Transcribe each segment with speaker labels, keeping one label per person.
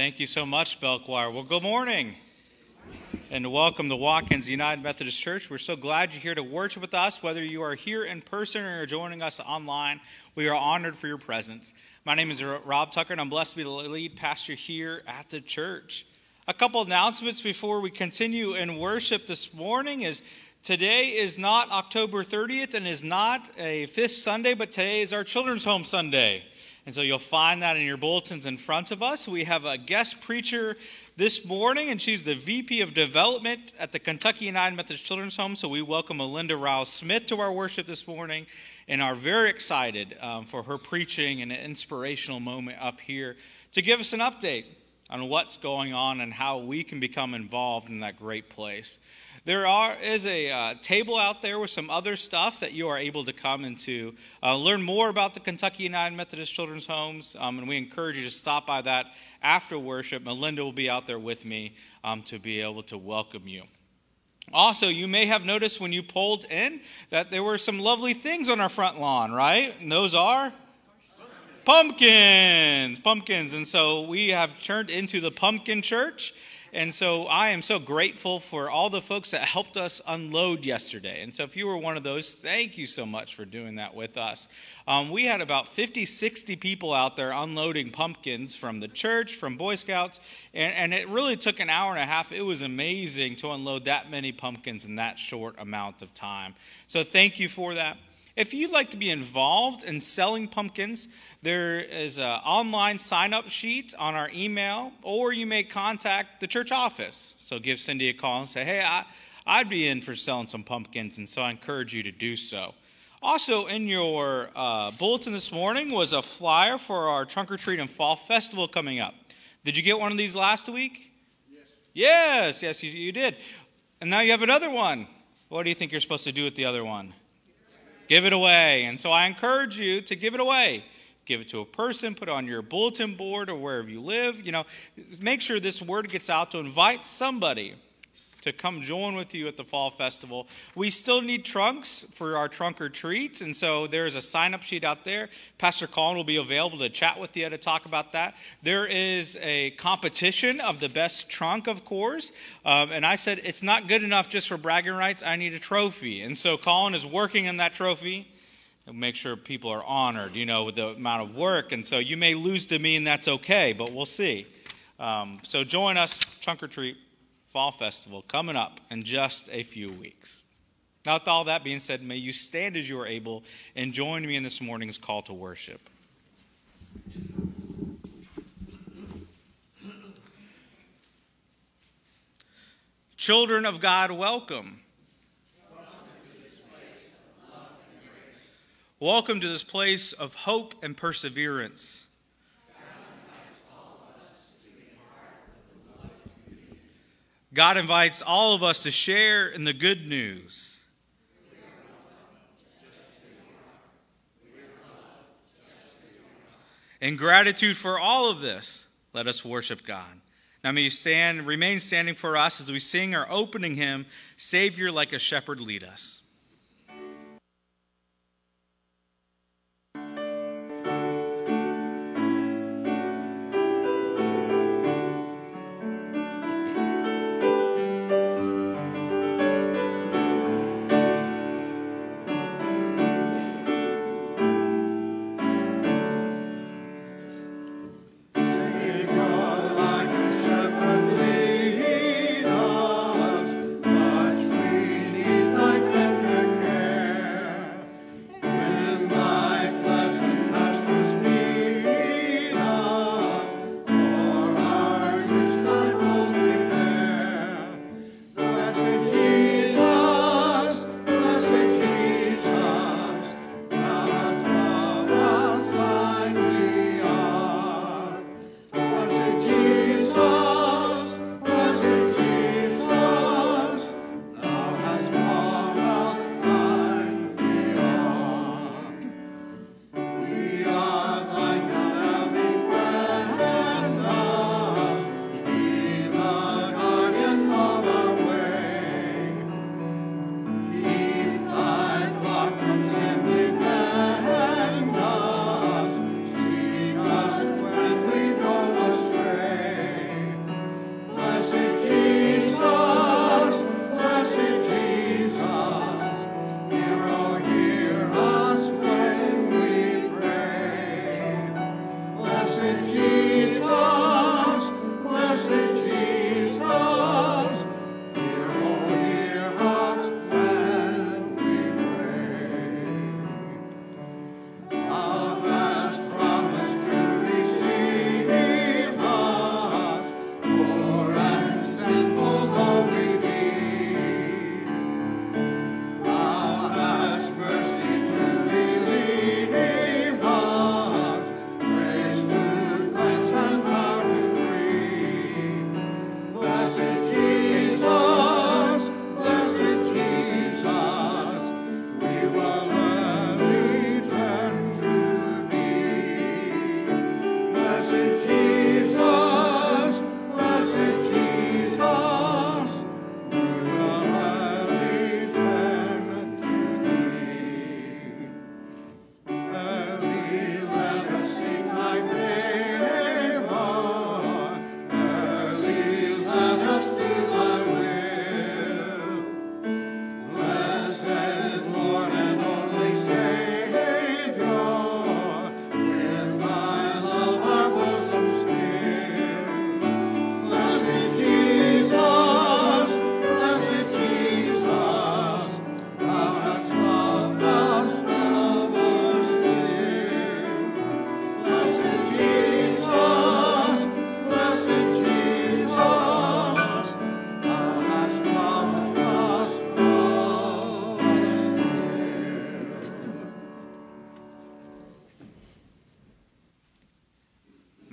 Speaker 1: Thank you so much, Bell Choir. Well, good morning. And welcome to Watkins United Methodist Church. We're so glad you're here to worship with us, whether you are here in person or you're joining us online. We are honored for your presence. My name is Rob Tucker, and I'm blessed to be the lead pastor here at the church. A couple announcements before we continue in worship this morning is today is not October 30th and is not a fifth Sunday, but today is our Children's Home Sunday. And so you'll find that in your bulletins in front of us. We have a guest preacher this morning, and she's the VP of Development at the Kentucky United Methodist Children's Home. So we welcome Melinda Ryles-Smith to our worship this morning and are very excited um, for her preaching and an inspirational moment up here to give us an update on what's going on and how we can become involved in that great place. There are, is a uh, table out there with some other stuff that you are able to come and to uh, learn more about the Kentucky United Methodist Children's Homes, um, and we encourage you to stop by that after worship. Melinda will be out there with me um, to be able to welcome you. Also, you may have noticed when you pulled in that there were some lovely things on our front lawn, right? And those are pumpkins, pumpkins. And so we have turned into the pumpkin church. And so I am so grateful for all the folks that helped us unload yesterday. And so if you were one of those, thank you so much for doing that with us. Um, we had about 50, 60 people out there unloading pumpkins from the church, from Boy Scouts, and, and it really took an hour and a half. It was amazing to unload that many pumpkins in that short amount of time. So thank you for that. If you'd like to be involved in selling pumpkins, there is an online sign up sheet on our email, or you may contact the church office. So give Cindy a call and say, hey, I, I'd be in for selling some pumpkins, and so I encourage you to do so. Also, in your uh, bulletin this morning was a flyer for our Trunk or Treat and Fall Festival coming up. Did you get one of these last week? Yes. Yes, yes, you, you did. And now you have another one. What do you think you're supposed to do with the other one? Give it away. And so I encourage you to give it away. Give it to a person, put it on your bulletin board or wherever you live. You know, make sure this word gets out to invite somebody to come join with you at the fall festival. We still need trunks for our trunk or treats, and so there's a sign up sheet out there. Pastor Colin will be available to chat with you to talk about that. There is a competition of the best trunk, of course, um, and I said it's not good enough just for bragging rights. I need a trophy, and so Colin is working on that trophy. Make sure people are honored, you know, with the amount of work. And so you may lose to me, and that's okay, but we'll see. Um, so join us, trunk or treat. Fall Festival coming up in just a few weeks. Now, with all that being said, may you stand as you are able and join me in this morning's call to worship. Children of God, welcome. Welcome to this place of hope and perseverance. God invites all of us to share in the good news. In gratitude for all of this, let us worship God. Now may you stand, remain standing for us as we sing our opening hymn, Savior like a shepherd lead us.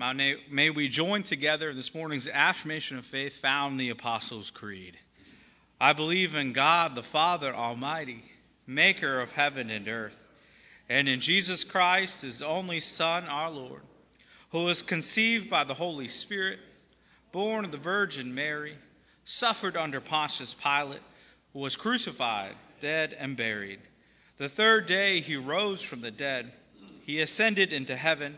Speaker 2: Uh,
Speaker 1: may we join together this morning's affirmation of faith found in the Apostles' Creed. I believe in God, the Father Almighty, maker of heaven and earth, and in Jesus Christ, his only Son, our Lord, who was conceived by the Holy Spirit, born of the Virgin Mary, suffered under Pontius Pilate, was crucified, dead, and buried. The third day he rose from the dead. He ascended into heaven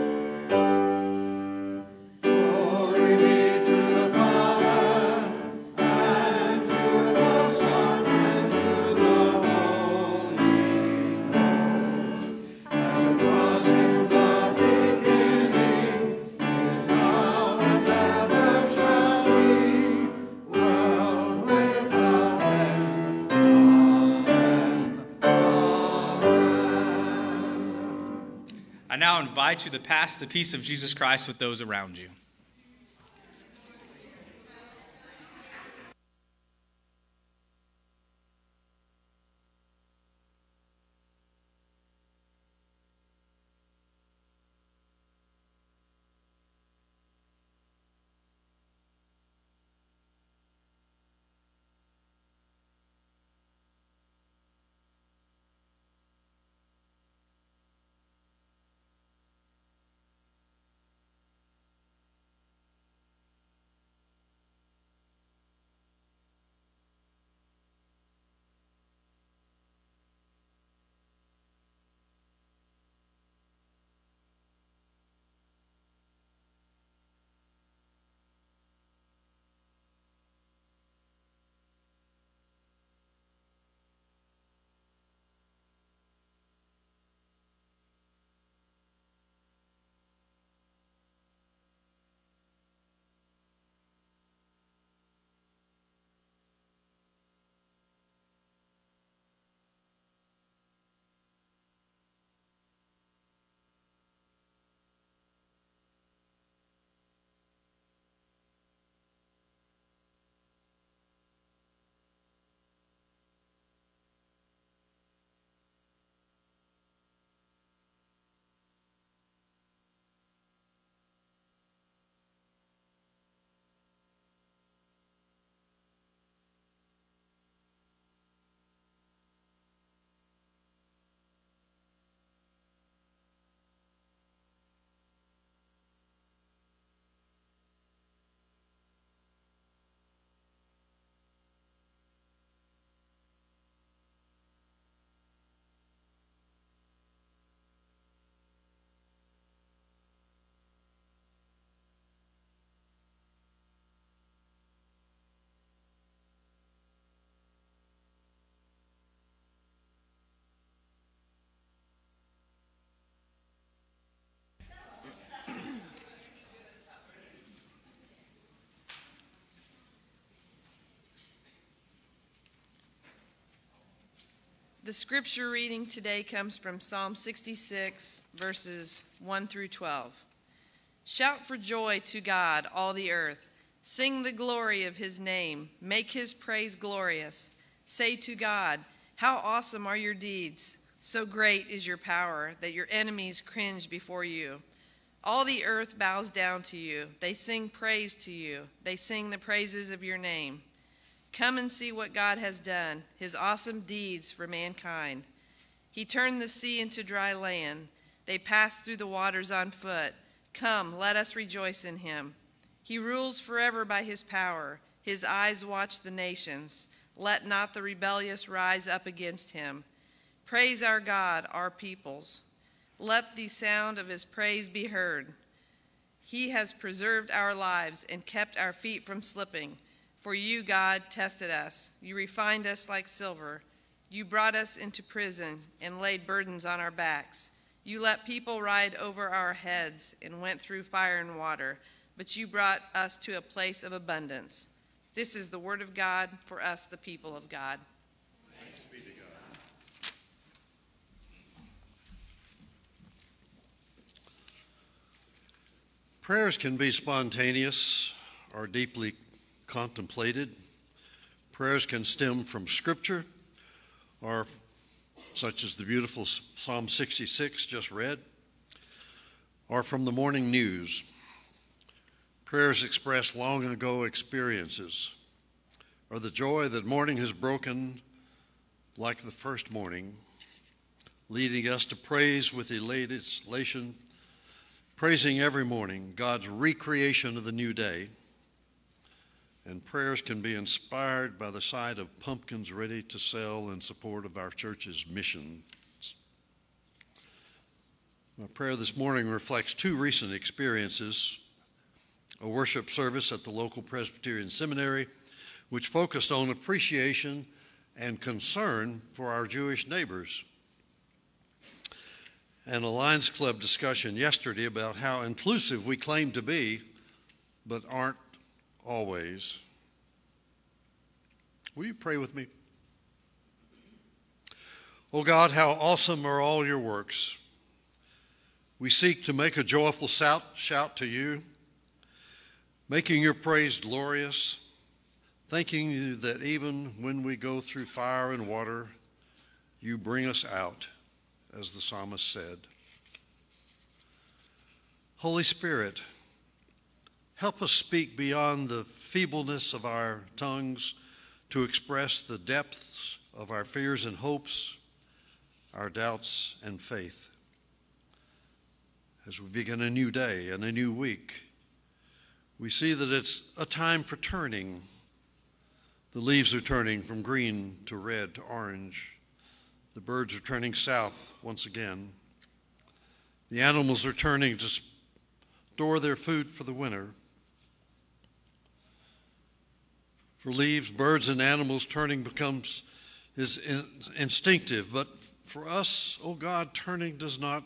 Speaker 1: Invite you to pass the peace of Jesus Christ with those around you.
Speaker 2: The scripture reading today comes from Psalm 66, verses 1 through 12. Shout for joy to God, all the earth. Sing the glory of his name. Make his praise glorious. Say to God, How awesome are your deeds! So great is your power that your enemies cringe before you. All the earth bows down to you. They sing praise to you. They sing the praises of your name. Come and see what God has done, his awesome deeds for mankind. He turned the sea into dry land. They passed through the waters on foot. Come, let us rejoice in him. He rules forever by his power. His eyes watch the nations. Let not the rebellious rise up against him. Praise our God, our peoples. Let the sound of his praise be heard. He has preserved our lives and kept our feet from slipping. For you, God, tested us. You refined us like silver. You brought us into prison and laid burdens on our backs. You let people ride over our heads and went through fire and water, but you brought us to a place of abundance. This is the word of God for us, the people of God.
Speaker 3: Prayers can be spontaneous or deeply contemplated. Prayers can stem from Scripture, or such as the beautiful Psalm 66 just read, or from the morning news. Prayers express long ago experiences, or the joy that morning has broken like the first morning, leading us to praise with elation praising every morning God's recreation of the new day. And prayers can be inspired by the sight of pumpkins ready to sell in support of our church's mission. My prayer this morning reflects two recent experiences a worship service at the local Presbyterian Seminary, which focused on appreciation and concern for our Jewish neighbors and a Lions Club discussion yesterday about how inclusive we claim to be, but aren't always. Will you pray with me? Oh God, how awesome are all your works. We seek to make a joyful shout, shout to you, making your praise glorious, thanking you that even when we go through fire and water, you bring us out as the psalmist said. Holy Spirit, help us speak beyond the feebleness of our tongues to express the depths of our fears and hopes, our doubts and faith. As we begin a new day and a new week, we see that it's a time for turning. The leaves are turning from green to red to orange. The birds are turning south once again. The animals are turning to store their food for the winter. For leaves, birds, and animals, turning becomes is in, instinctive, but for us, oh God, turning does not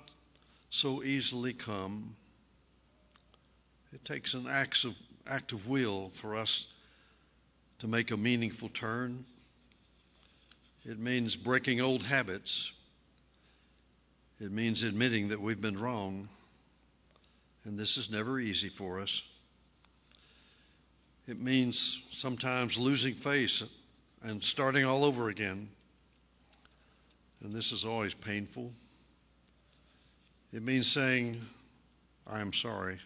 Speaker 3: so easily come. It takes an act of, act of will for us to make a meaningful turn. It means breaking old habits. It means admitting that we've been wrong. And this is never easy for us. It means sometimes losing face and starting all over again. And this is always painful. It means saying, I am sorry.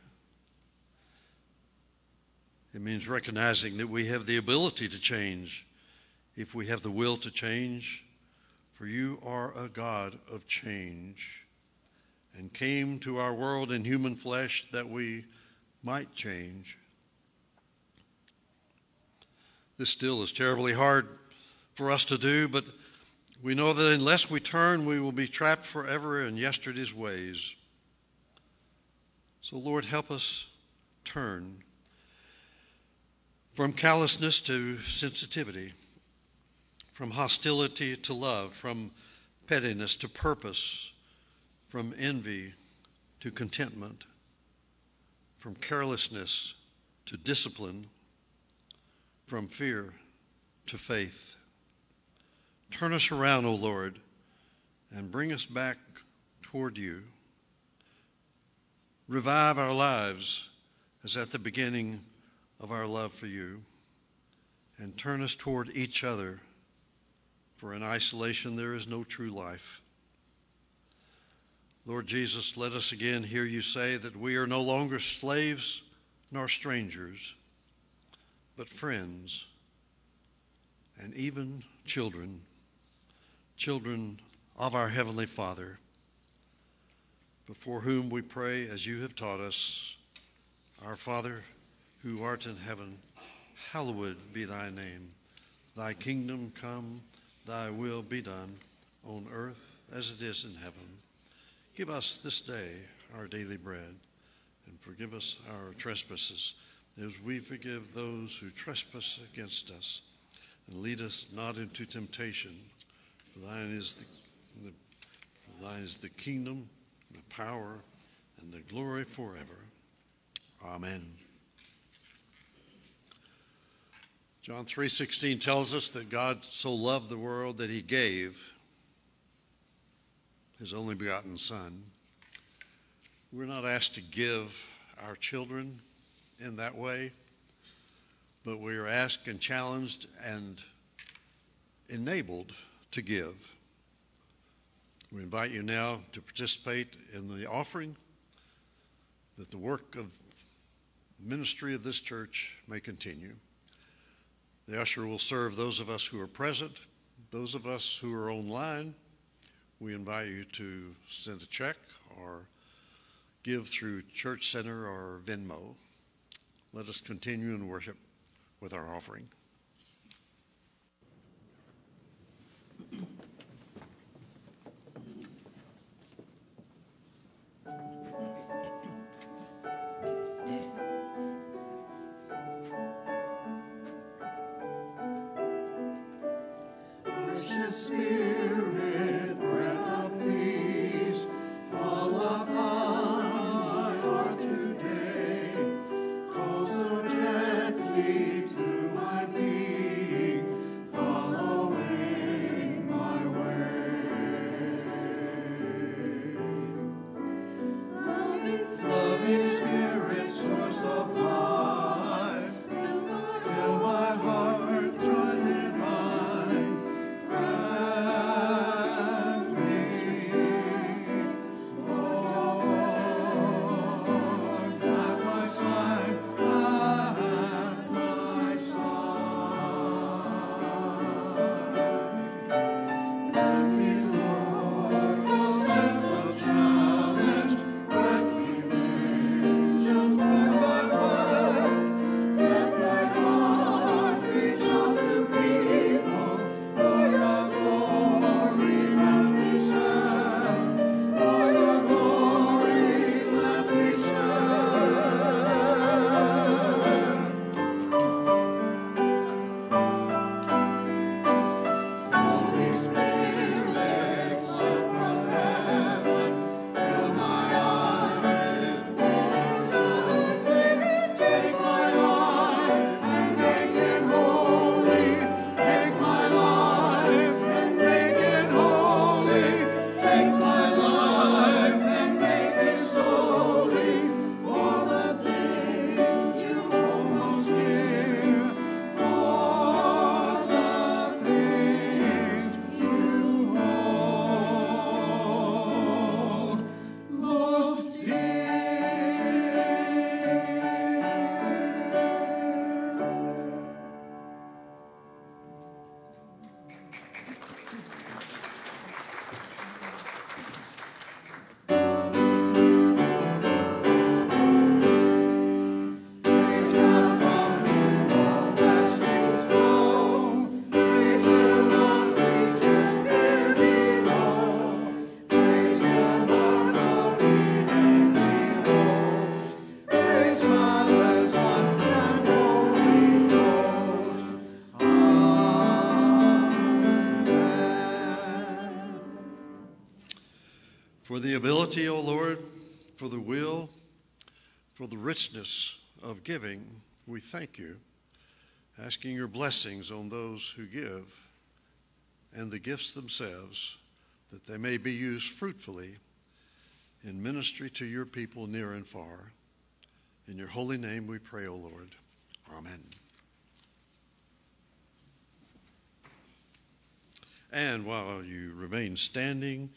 Speaker 3: It means recognizing that we have the ability to change if we have the will to change, for you are a God of change, and came to our world in human flesh that we might change. This still is terribly hard for us to do, but we know that unless we turn, we will be trapped forever in yesterday's ways. So, Lord, help us turn from callousness to sensitivity from hostility to love, from pettiness to purpose, from envy to contentment, from carelessness to discipline, from fear to faith. Turn us around, O Lord, and bring us back toward you. Revive our lives as at the beginning of our love for you, and turn us toward each other for in isolation there is no true life. Lord Jesus, let us again hear you say that we are no longer slaves nor strangers, but friends and even children, children of our Heavenly Father, before whom we pray as you have taught us Our Father, who art in heaven, hallowed be thy name. Thy kingdom come Thy will be done on earth as it is in heaven. Give us this day our daily bread, and forgive us our trespasses, as we forgive those who trespass against us. And lead us not into temptation, for thine is the, for thine is the kingdom, the power, and the glory forever. Amen.
Speaker 4: John 3:16 tells us that God so loved the world that he gave his only begotten son. We're not asked to give our children in that way, but we are asked and challenged and enabled to give. We invite you now to participate in the offering that the work of ministry of this church may continue. The usher will serve those of us who are present, those of us who are online. We invite you to send a check or give through Church Center or Venmo. Let us continue in worship with our offering.
Speaker 3: For the
Speaker 4: will, for the richness of giving, we thank you, asking your blessings on those who give and the gifts themselves, that they may be used fruitfully in ministry to your people near and far. In your holy name we pray, O Lord. Amen. And while you remain standing,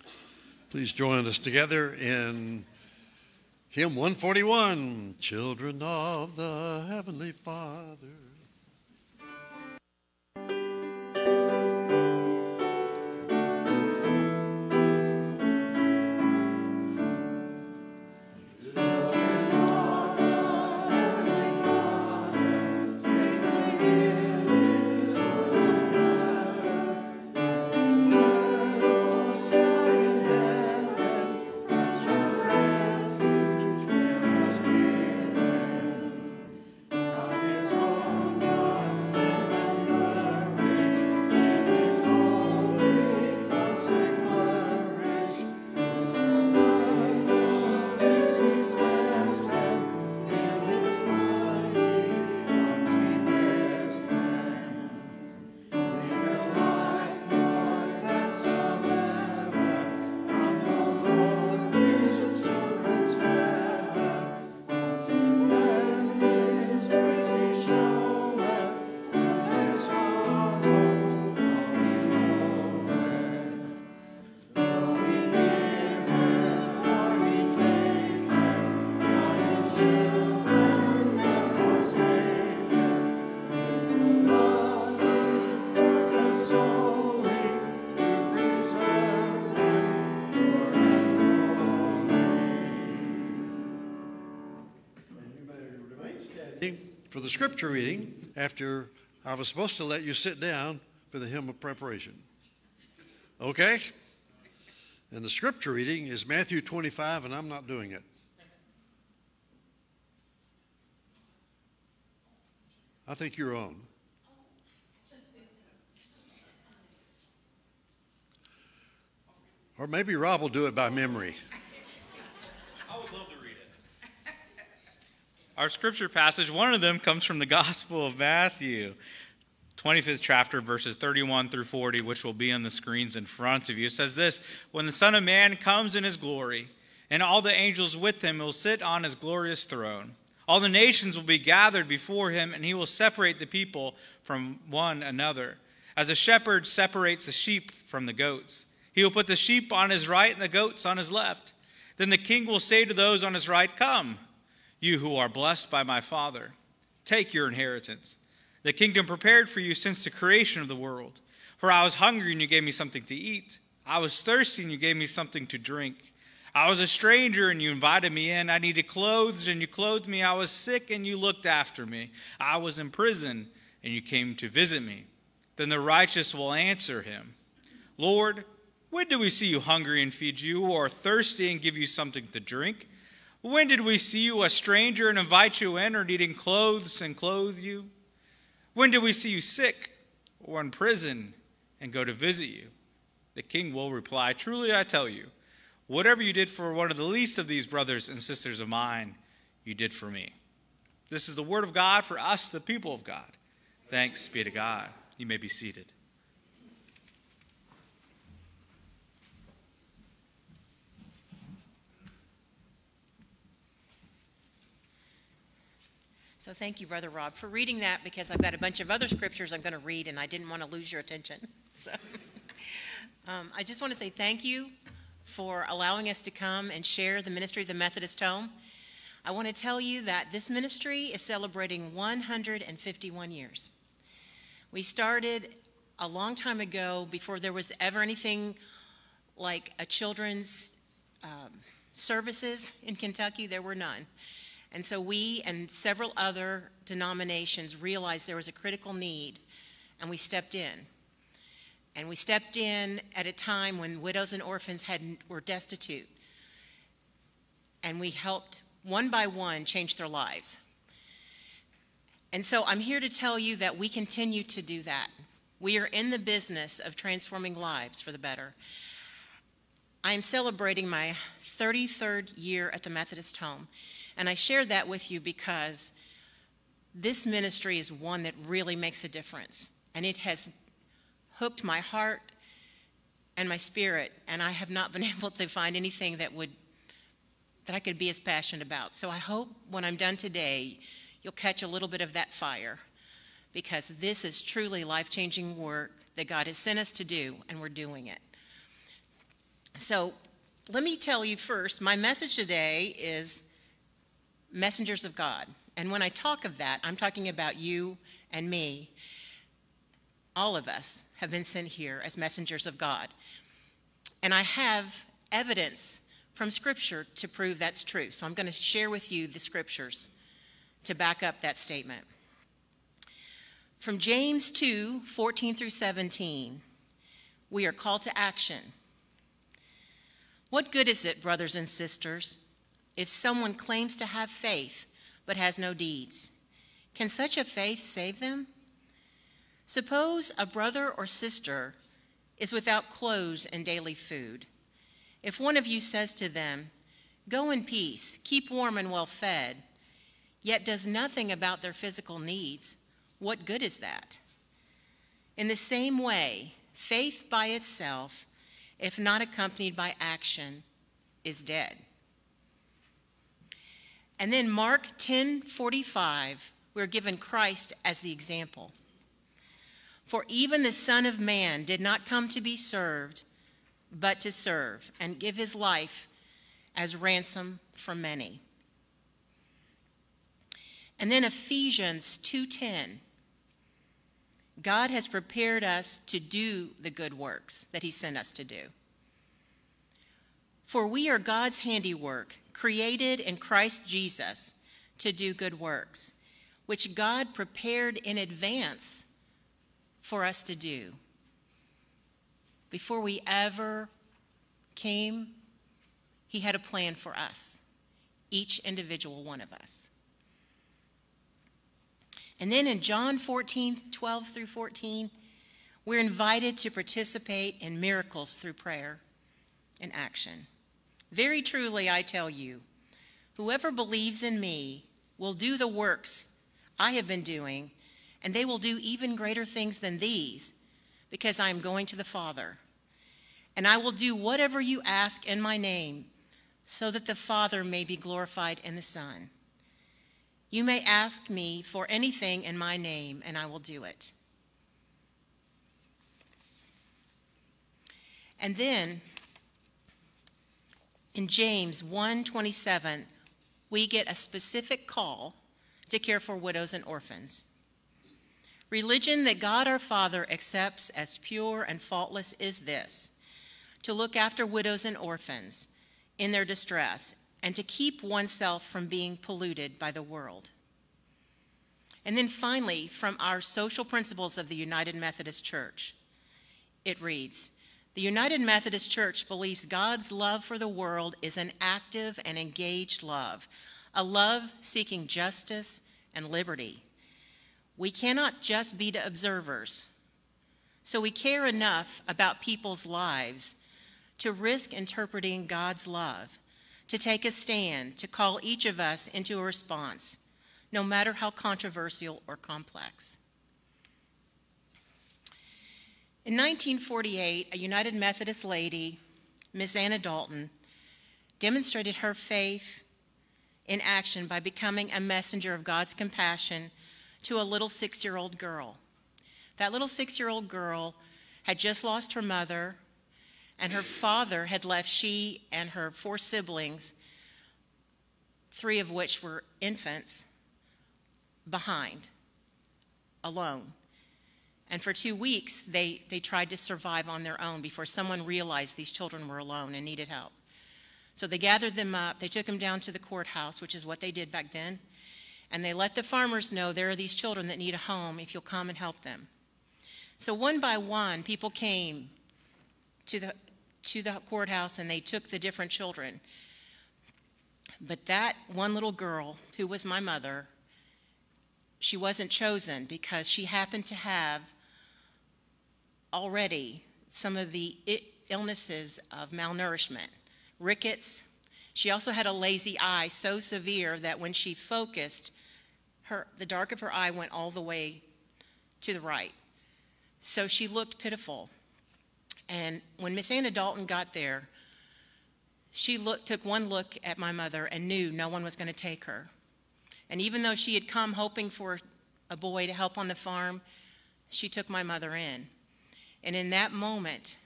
Speaker 4: please join us together in hymn 141 Children of the Heavenly Father.
Speaker 3: Scripture reading after I was supposed to let you sit down for the hymn of preparation. Okay? And the scripture reading is Matthew 25, and I'm not doing it. I think you're on. Or maybe Rob will do it by memory.
Speaker 1: I would love to read it. Our scripture passage, one of them comes from the Gospel of Matthew, 25th chapter, verses 31 through 40, which will be on the screens in front of you. It says this When the Son of Man comes in his glory, and all the angels with him will sit on his glorious throne. All the nations will be gathered before him, and he will separate the people from one another, as a shepherd separates the sheep from the goats. He will put the sheep on his right and the goats on his left. Then the king will say to those on his right, Come, you who are blessed by my Father, take your inheritance, the kingdom prepared for you since the creation of the world. For I was hungry, and you gave me something to eat. I was thirsty, and you gave me something to drink. I was a stranger, and you invited me in. I needed clothes, and you clothed me. I was sick, and you looked after me. I was in prison, and you came to visit me. Then the righteous will answer him, Lord, when do we see you hungry and feed you, or thirsty and give you something to drink? When did we see you a stranger and invite you in, or needing clothes and clothe you? When did we see you sick or in prison and go to visit you? The king will reply, Truly I tell you, whatever you did for one of the least of these brothers and sisters of mine, you did for me. This is the word of God for us, the people of God. Thanks be to God. You may be seated.
Speaker 5: So thank you, Brother Rob, for reading that because I've got a bunch of other scriptures I'm going to read and I didn't want to lose your attention. So um, I just want to say thank you for allowing us to come and share the ministry of the Methodist Home. I want to tell you that this ministry is celebrating 151 years. We started a long time ago before there was ever anything like a children's um, services in Kentucky. There were none. And so we and several other denominations realized there was a critical need, and we stepped in. And we stepped in at a time when widows and orphans had, were destitute. And we helped one by one change their lives. And so I'm here to tell you that we continue to do that. We are in the business of transforming lives for the better. I am celebrating my 33rd year at the Methodist Home. And I share that with you because this ministry is one that really makes a difference. And it has hooked my heart and my spirit, and I have not been able to find anything that would that I could be as passionate about. So I hope when I'm done today, you'll catch a little bit of that fire because this is truly life-changing work that God has sent us to do, and we're doing it. So let me tell you first, my message today is messengers of God. And when I talk of that, I'm talking about you and me. All of us have been sent here as messengers of God. And I have evidence from Scripture to prove that's true. So I'm going to share with you the Scriptures to back up that statement. From James 2 14 through 17, we are called to action. What good is it, brothers and sisters, if someone claims to have faith but has no deeds? Can such a faith save them? Suppose a brother or sister is without clothes and daily food. If one of you says to them, Go in peace, keep warm and well fed, yet does nothing about their physical needs, what good is that? In the same way, faith by itself, if not accompanied by action, is dead. And then Mark 10:45, we're given Christ as the example. For even the Son of Man did not come to be served, but to serve and give his life as ransom for many. And then Ephesians 2:10 God has prepared us to do the good works that he sent us to do. For we are God's handiwork, created in Christ Jesus to do good works, which God prepared in advance for us to do. Before we ever came, He had a plan for us, each individual one of us. And then in John 14, 12 through 14, we're invited to participate in miracles through prayer and action. Very truly, I tell you, whoever believes in me will do the works I have been doing, and they will do even greater things than these, because I am going to the Father. And I will do whatever you ask in my name, so that the Father may be glorified in the Son. You may ask me for anything in my name, and I will do it. And then in James 1:27, we get a specific call to care for widows and orphans. Religion that God our Father accepts as pure and faultless is this to look after widows and orphans in their distress and to keep oneself from being polluted by the world. And then finally, from our social principles of the United Methodist Church, it reads The United Methodist Church believes God's love for the world is an active and engaged love, a love seeking justice and liberty. We cannot just be the observers. So we care enough about people's lives to risk interpreting God's love, to take a stand, to call each of us into a response, no matter how controversial or complex. In 1948, a United Methodist lady, Miss Anna Dalton, demonstrated her faith in action by becoming a messenger of God's compassion to a little six year old girl. That little six year old girl had just lost her mother, and her father had left she and her four siblings, three of which were infants, behind, alone. And for two weeks, they, they tried to survive on their own before someone realized these children were alone and needed help. So they gathered them up, they took them down to the courthouse, which is what they did back then, and they let the farmers know there are these children that need a home if you'll come and help them. So one by one, people came to the, to the courthouse and they took the different children. But that one little girl, who was my mother, she wasn't chosen because she happened to have already some of the illnesses of malnourishment, rickets. She also had a lazy eye so severe that when she focused, her, the dark of her eye went all the way to the right. So she looked pitiful. And when Miss Anna Dalton got there, she took one look at my mother and knew no one was going to take her. And even though she had come hoping for a boy to help on the farm, she took my mother in. And in that moment,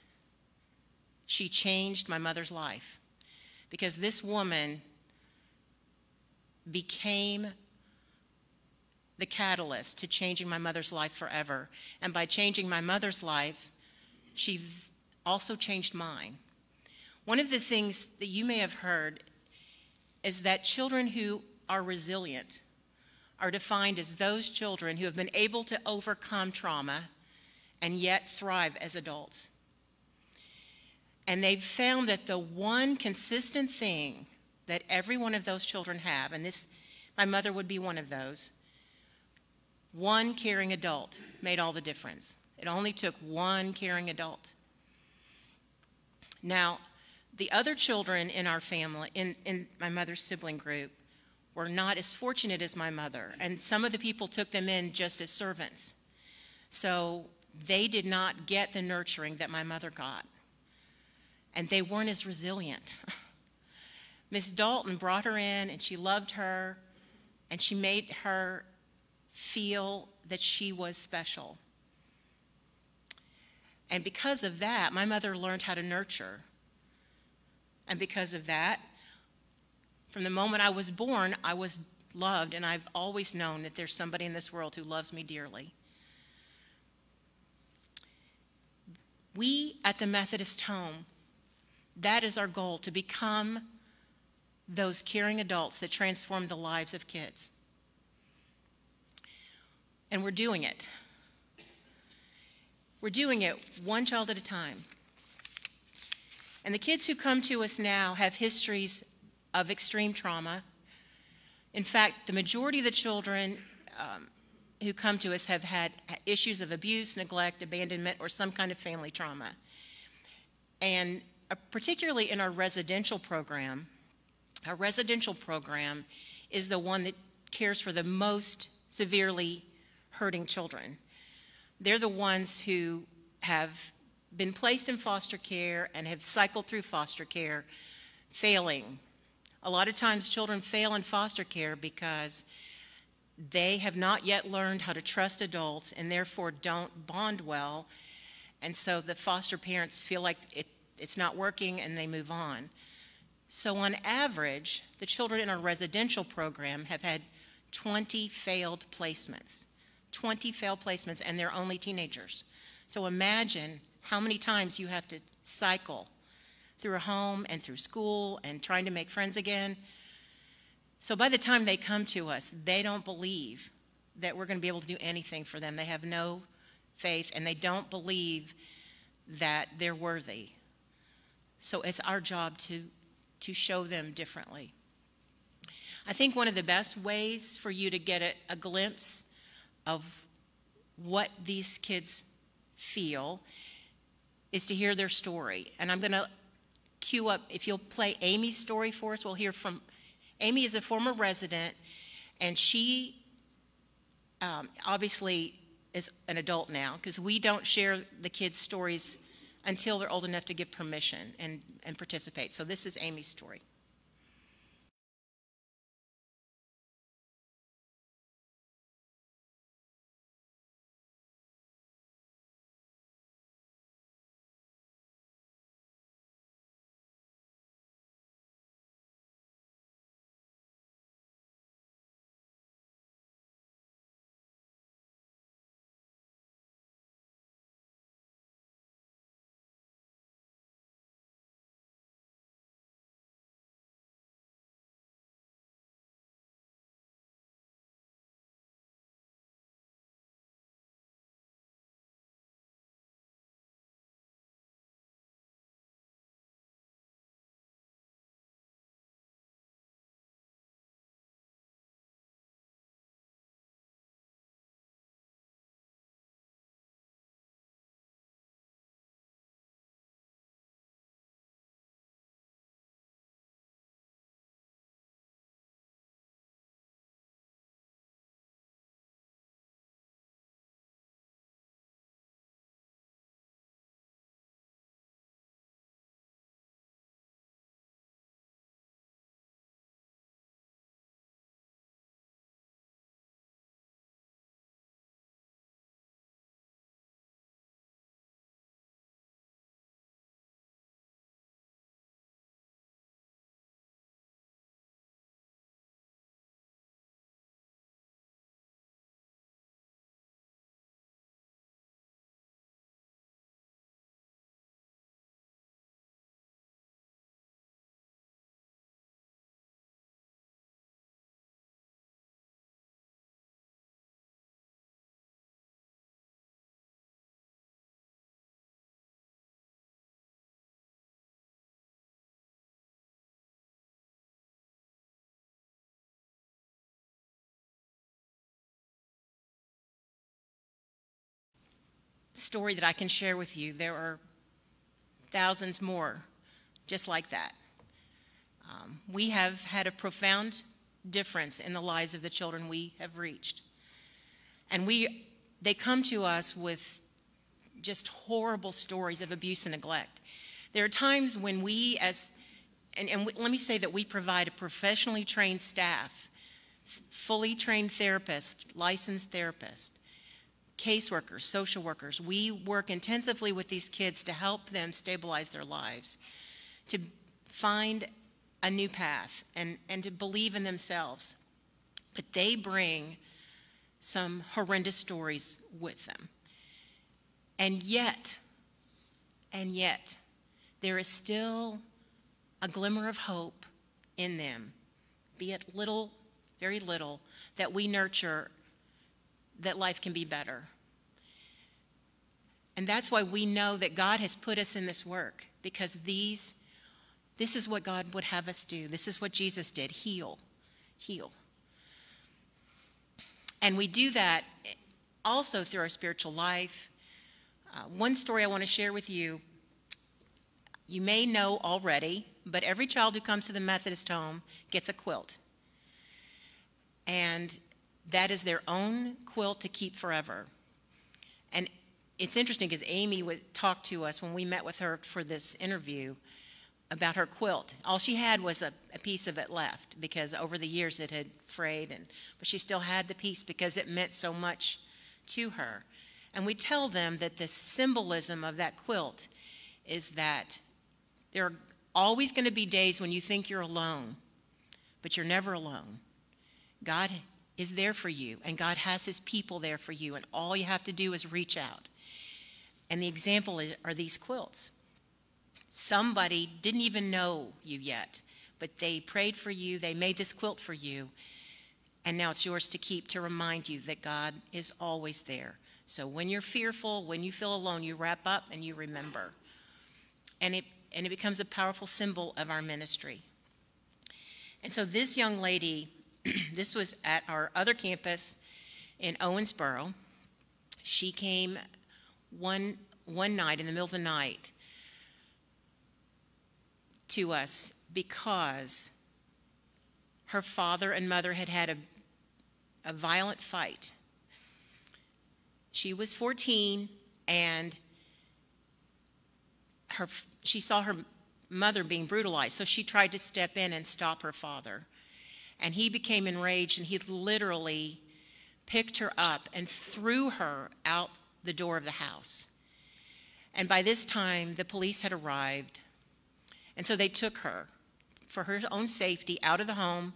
Speaker 5: she changed my mother's life because this woman became the catalyst to changing my mother's life forever. And by changing my mother's life, she also changed mine. One of the things that you may have heard is that children who are resilient are defined as those children who have been able to overcome trauma and yet thrive as adults. And they've found that the one consistent thing that every one of those children have, and this, my mother would be one of those, one caring adult made all the difference. It only took one caring adult. Now, the other children in our family, in, in my mother's sibling group, were not as fortunate as my mother, and some of the people took them in just as servants. So they did not get the nurturing that my mother got, and they weren't as resilient. Miss Dalton brought her in, and she loved her, and she made her feel that she was special. And because of that, my mother learned how to nurture. And because of that, from the moment I was born, I was loved, and I've always known that there's somebody in this world who loves me dearly. We at the Methodist home, that is our goal to become those caring adults that transform the lives of kids. And we're doing it. We're doing it one child at a time. And the kids who come to us now have histories of extreme trauma. In fact, the majority of the children um, who come to us have had issues of abuse, neglect, abandonment, or some kind of family trauma. And uh, particularly in our residential program, our residential program is the one that cares for the most severely hurting children. They're the ones who have been placed in foster care and have cycled through foster care, failing. A lot of times, children fail in foster care because they have not yet learned how to trust adults and therefore don't bond well. And so the foster parents feel like it, it's not working and they move on. So, on average, the children in our residential program have had 20 failed placements. 20 failed placements, and they're only teenagers. So, imagine how many times you have to cycle through a home and through school and trying to make friends again. So, by the time they come to us, they don't believe that we're going to be able to do anything for them. They have no faith, and they don't believe that they're worthy. So, it's our job to to show them differently. I think one of the best ways for you to get a, a glimpse of what these kids feel is to hear their story. And I'm going to cue up, if you'll play Amy's story for us, we'll hear from Amy is a former resident, and she um, obviously is an adult now because we don't share the kids' stories until they're old enough to give permission and, and participate. So this is Amy's story. Story that I can share with you. There are thousands more just like that. Um, we have had a profound difference in the lives of the children we have reached. And we, they come to us with just horrible stories of abuse and neglect. There are times when we, as, and, and let me say that we provide a professionally trained staff, fully trained therapists, licensed therapists, caseworkers, social workers. We work intensively with these kids to help them stabilize their lives, to find a new path, and, and to believe in themselves. But they bring some horrendous stories with them. And yet, and yet, there is still a glimmer of hope in them, be it little, very little, that we nurture that life can be better. And that's why we know that God has put us in this work because these this is what God would have us do. This is what Jesus did, heal. Heal. And we do that also through our spiritual life. Uh, one story I want to share with you you may know already, but every child who comes to the Methodist home gets a quilt. And that is their own quilt to keep forever. And it's interesting because Amy would talk to us when we met with her for this interview about her quilt. All she had was a, a, piece of it left because over the years it had frayed, and, but she still had the piece because it meant so much to her. And we tell them that the symbolism of that quilt is that there are always going to be days when you think you're alone, but you're never alone. God is there for you, and God has His people there for you, and all you have to do is reach out. And the example is, are these quilts. Somebody didn't even know you yet, but they prayed for you, they made this quilt for you, and now it's yours to keep to remind you that God is always there. So when you're fearful, when you feel alone, you wrap up and you remember. And it and it becomes a powerful symbol of our ministry. And so this young lady, this was at our other campus in Owensboro. She came one one night in the middle of the night to us because her father and mother had had a, a violent fight. She was 14 and her, she saw her mother being brutalized, so she tried to step in and stop her father. And he became enraged and he literally picked her up and threw her out the door of the house. And by this time, the police had arrived. And so they took her for her own safety out of the home,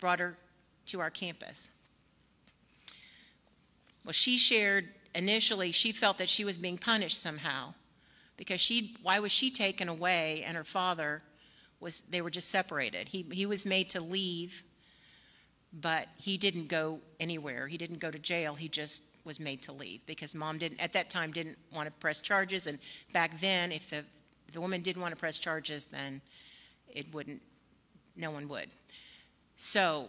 Speaker 5: brought her to our campus. Well, she shared initially, she felt that she was being punished somehow because she why was she taken away and her father was they were just separated. He, he was made to leave but he didn't go anywhere. He didn't go to jail. He just was made to leave because mom didn't at that time didn't want to press charges. And back then if the the woman didn't want to press charges then it wouldn't no one would. So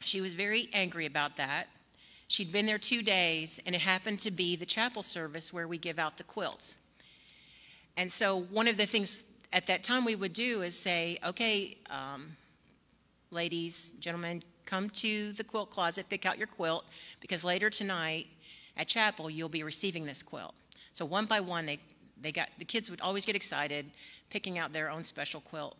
Speaker 5: she was very angry about that. She'd been there two days and it happened to be the chapel service where we give out the quilts. And so one of the things at that time we would do is say, okay, um, ladies, gentlemen, come to the quilt closet, pick out your quilt, because later tonight at chapel you'll be receiving this quilt. So one by one, they, they got the kids would always get excited picking out their own special quilt.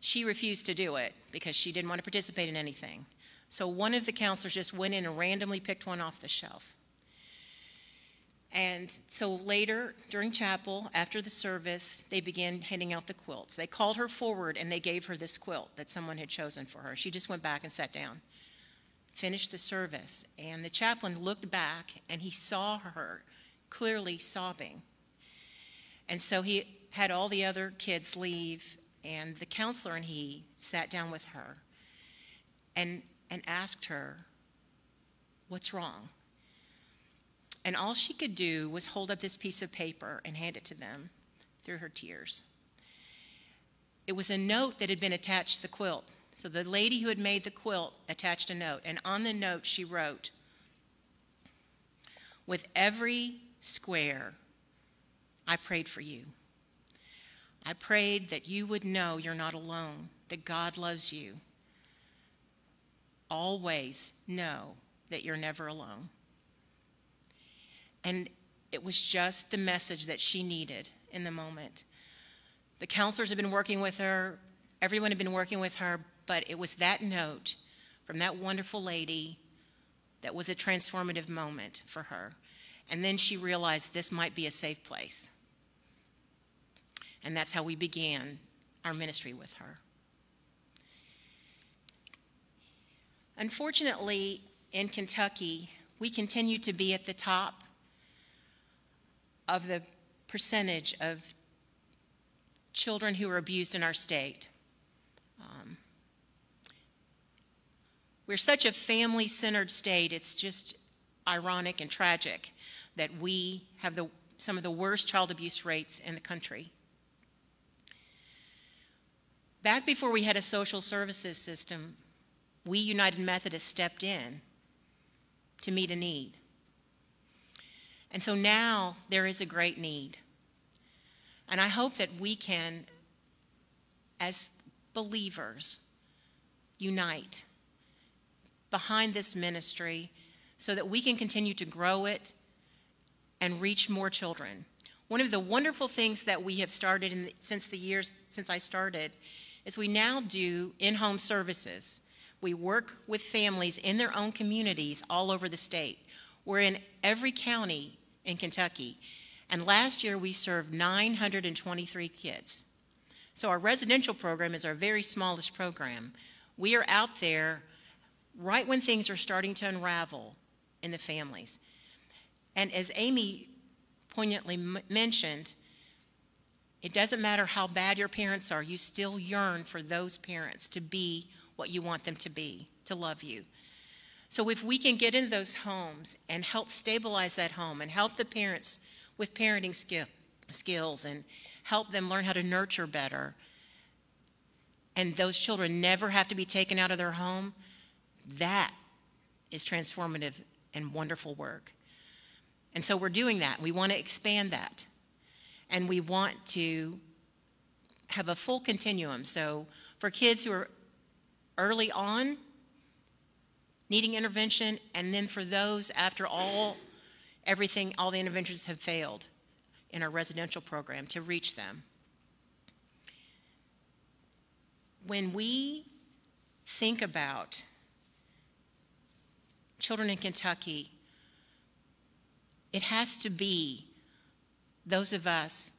Speaker 5: She refused to do it because she didn't want to participate in anything. So one of the counselors just went in and randomly picked one off the shelf. And so later, during chapel, after the service, they began handing out the quilts. They called her forward and they gave her this quilt that someone had chosen for her. She just went back and sat down, finished the service, and the chaplain looked back and he saw her clearly sobbing. And so he had all the other kids leave, and the counselor and he sat down with her and, and asked her, What's wrong? And all she could do was hold up this piece of paper and hand it to them through her tears. It was a note that had been attached to the quilt. So the lady who had made the quilt attached a note, and on the note she wrote, With every square, I prayed for you. I prayed that you would know you're not alone, that God loves you. Always know that you're never alone. And it was just the message that she needed in the moment. The counselors had been working with her, everyone had been working with her, but it was that note from that wonderful lady that was a transformative moment for her. And then she realized this might be a safe place. And that's how we began our ministry with her. Unfortunately, in Kentucky, we continue to be at the top of the percentage of children who are abused in our state. Um, we're such a family centered state, it's just ironic and tragic that we have the, some of the worst child abuse rates in the country. Back before we had a social services system, we United Methodists stepped in to meet a need. And so now there is a great need. And I hope that we can, as believers, unite behind this ministry so that we can continue to grow it and reach more children. One of the wonderful things that we have started in the, since the years since I started is we now do in-home services. We work with families in their own communities all over the state. We're in every county in Kentucky. And last year we served 923 kids. So our residential program is our very smallest program. We are out there right when things are starting to unravel in the families. And as Amy poignantly mentioned, it doesn't matter how bad your parents are, you still yearn for those parents to be what you want them to be, to love you. So if we can get into those homes and help stabilize that home and help the parents with parenting skill, skills and help them learn how to nurture better, and those children never have to be taken out of their home, that is transformative and wonderful work. And so we're doing that. We want to expand that. And we want to have a full continuum. So for kids who are early on needing intervention, and then for those after all, everything, all the interventions have failed in our residential program to reach them. When we think about children in Kentucky, it has to be those of us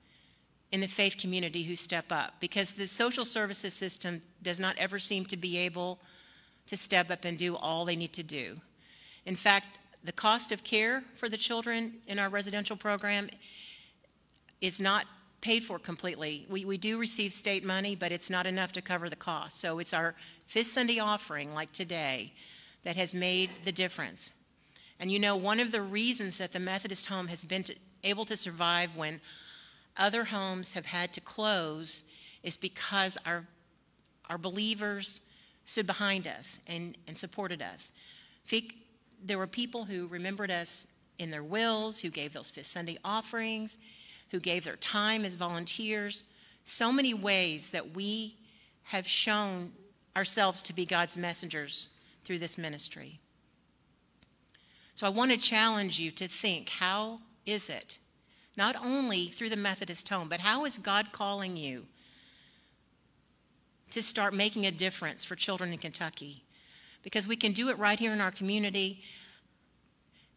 Speaker 5: in the faith community who step up because the social services system does not ever seem to be able to step up and do all they need to do. In fact, the cost of care for the children in our residential program is not paid for completely. We, we do receive state money, but it's not enough to cover the cost. So it's our Fifth Sunday offering, like today, that has made the difference. And you know, one of the reasons that the Methodist home has been to, able to survive when other homes have had to close is because our, our believers stood behind us and, and supported us. There were people who remembered us in their wills, who gave those Fifth Sunday offerings, who gave their time as volunteers. So many ways that we have shown ourselves to be God's messengers through this ministry. So I want to challenge you to think how is it, not only through the Methodist home, but how is God calling you to start making a difference for children in Kentucky? Because we can do it right here in our community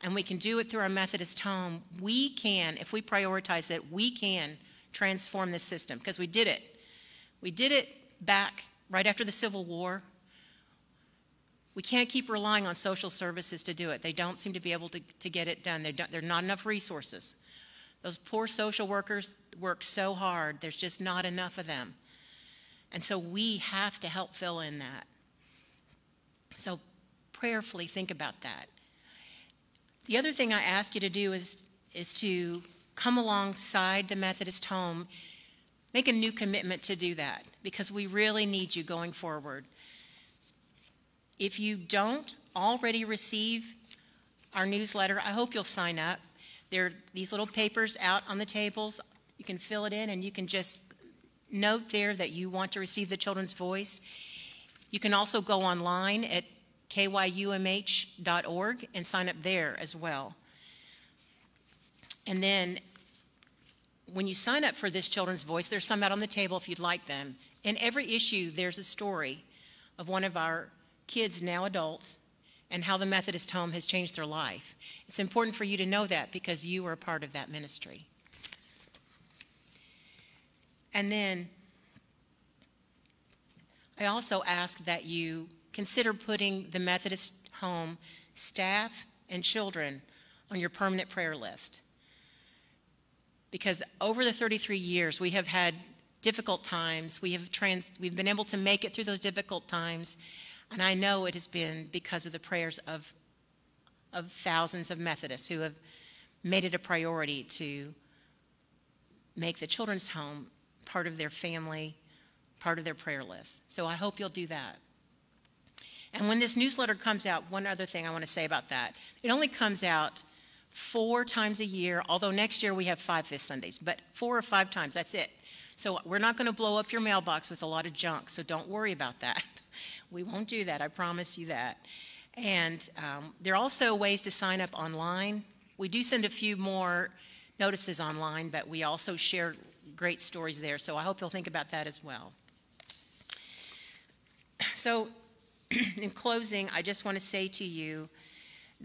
Speaker 5: and we can do it through our Methodist home. We can, if we prioritize it, we can transform this system because we did it. We did it back right after the Civil War. We can't keep relying on social services to do it. They don't seem to be able to, to get it done. There are not enough resources. Those poor social workers work so hard, there's just not enough of them. And so we have to help fill in that. So prayerfully think about that. The other thing I ask you to do is, is to come alongside the Methodist home, make a new commitment to do that because we really need you going forward. If you don't already receive our newsletter, I hope you'll sign up. There are these little papers out on the tables. You can fill it in and you can just note there that you want to receive the children's voice. You can also go online at kyumh.org and sign up there as well. And then when you sign up for this children's voice, there's some out on the table if you'd like them. In every issue, there's a story of one of our kids, now adults, and how the Methodist home has changed their life. It's important for you to know that because you are a part of that ministry. And then I also ask that you consider putting the Methodist home staff and children on your permanent prayer list. Because over the 33 years, we have had difficult times. We have trans, we've been able to make it through those difficult times. And I know it has been because of the prayers of, of thousands of Methodists who have made it a priority to make the children's home part of their family, part of their prayer list. So I hope you'll do that. And when this newsletter comes out, one other thing I want to say about that. It only comes out four times a year, although next year we have five Fifth Sundays, but four or five times, that's it. So we're not going to blow up your mailbox with a lot of junk, so don't worry about that. We won't do that, I promise you that. And um, there are also ways to sign up online. We do send a few more notices online, but we also share great stories there, so I hope you'll think about that as well. So, in closing, I just want to say to you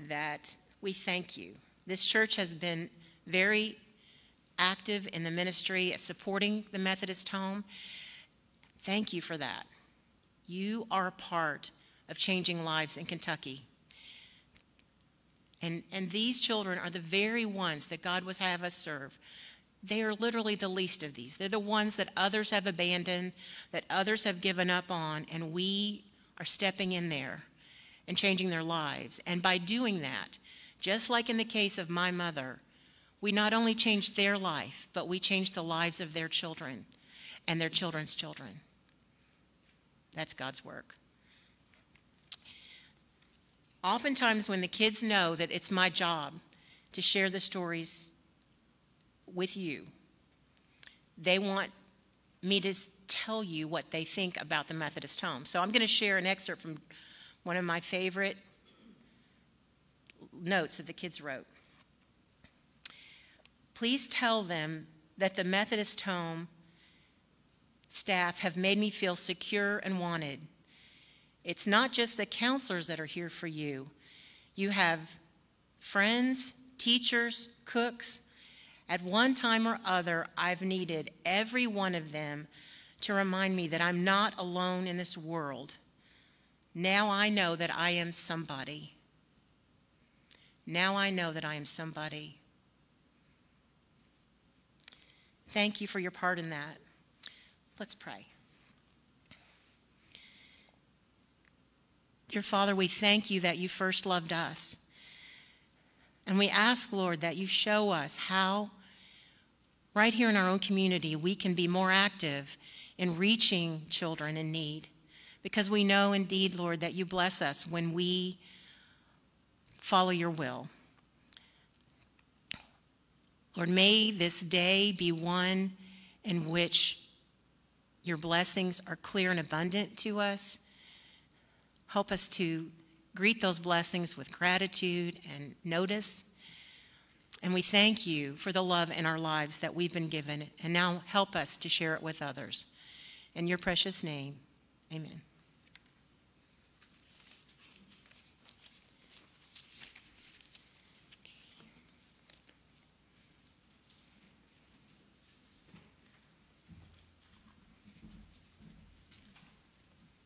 Speaker 5: that we thank you. This church has been very active in the ministry of supporting the Methodist home. Thank you for that. You are a part of changing lives in Kentucky. And, and these children are the very ones that God would have us serve. They are literally the least of these. They're the ones that others have abandoned, that others have given up on, and we are stepping in there and changing their lives. And by doing that, just like in the case of my mother, we not only changed their life, but we changed the lives of their children and their children's children. That's God's work. Oftentimes, when the kids know that it's my job to share the stories with you, they want me to tell you what they think about the Methodist home. So I'm going to share an excerpt from one of my favorite notes that the kids wrote. Please tell them that the Methodist home staff have made me feel secure and wanted. It's not just the counselors that are here for you. You have friends, teachers, cooks. At one time or other, I've needed every one of them to remind me that I'm not alone in this world. Now I know that I am somebody. Now I know that I am somebody. Thank you for your part in that. Let's pray. Dear Father, we thank you that you first loved us. And we ask, Lord, that you show us how, right here in our own community, we can be more active in reaching children in need. Because we know indeed, Lord, that you bless us when we follow your will. Lord, may this day be one in which your blessings are clear and abundant to us. Help us to greet those blessings with gratitude and notice. And we thank you for the love in our lives that we've been given. And now help us to share it with others. In your precious name, amen.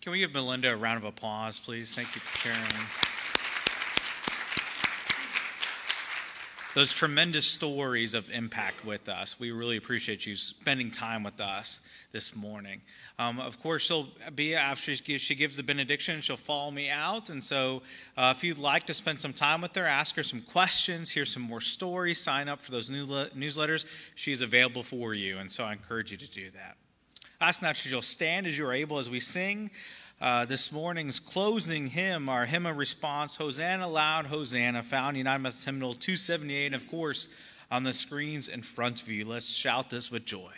Speaker 1: Can we give Melinda a round of applause, please? Thank you for sharing. Those tremendous stories of impact with us. We really appreciate you spending time with us this morning. Um, of course, she'll be after she gives, the benediction, she'll follow me out. And so, uh, if you'd like to spend some time with her, ask her some questions, hear some more stories, sign up for those newsle- newsletters. She's available for you. And so, I encourage you to do that. Ask now that you'll stand as you're able as we sing uh, this morning's closing hymn, our hymn of response, Hosanna Loud, Hosanna, found in United Methodist Hymnal 278, and of course on the screens in front of you. Let's shout this with joy.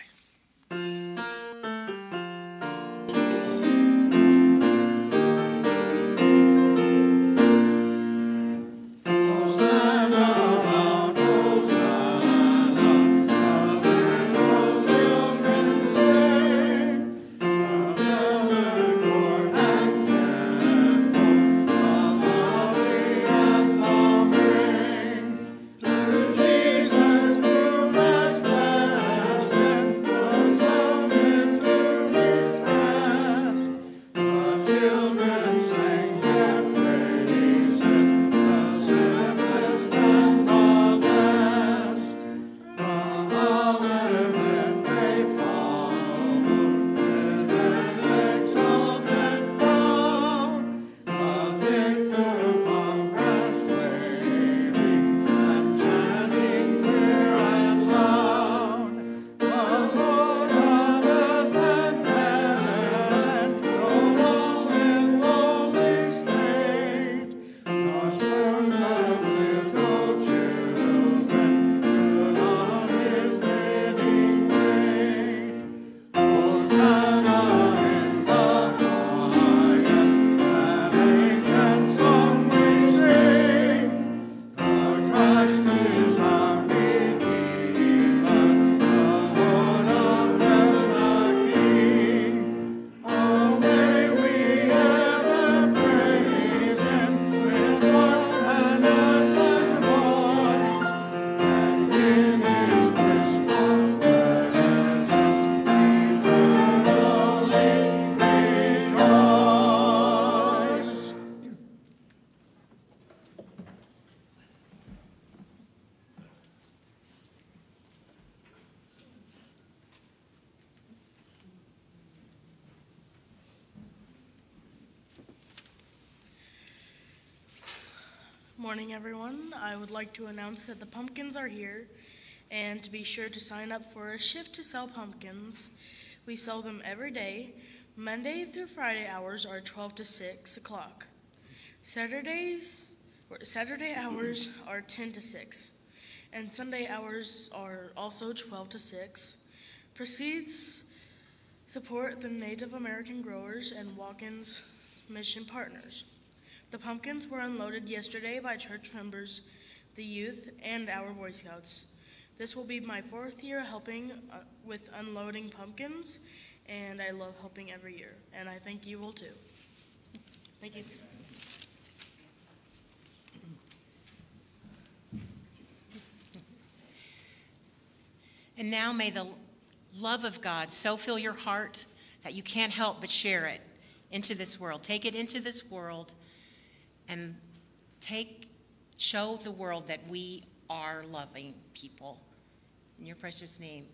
Speaker 6: Morning, everyone. I would like to announce that the pumpkins are here and to be sure to sign up for a shift to sell pumpkins. We sell them every day. Monday through Friday hours are 12 to 6 o'clock. Saturdays, or Saturday hours are 10 to 6. And Sunday hours are also 12 to 6. Proceeds support the Native American growers and Watkins mission partners. The pumpkins were unloaded yesterday by church members, the youth, and our Boy Scouts. This will be my fourth year helping uh, with unloading pumpkins, and I love helping every year, and I think you will too. Thank you.
Speaker 5: And now may the love of God so fill your heart that you can't help but share it into this world. Take it into this world and take show the world that we are loving people. In your precious name,